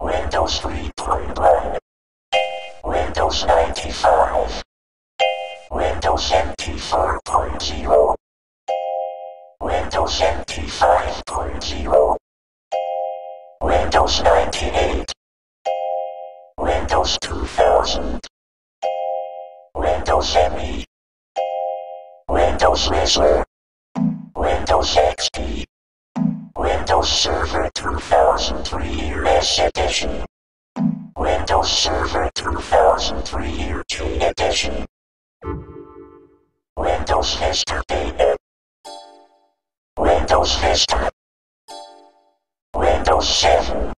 Windows 3.1 Windows 95 Windows NT 4.0 Windows NT 5.0 Windows 98 Windows 2000 Windows ME Windows Vista. Windows XP Windows Server 2003 Year S Edition Windows Server 2003 Year 2 Edition Windows Vista Beta Windows Vista. Windows 7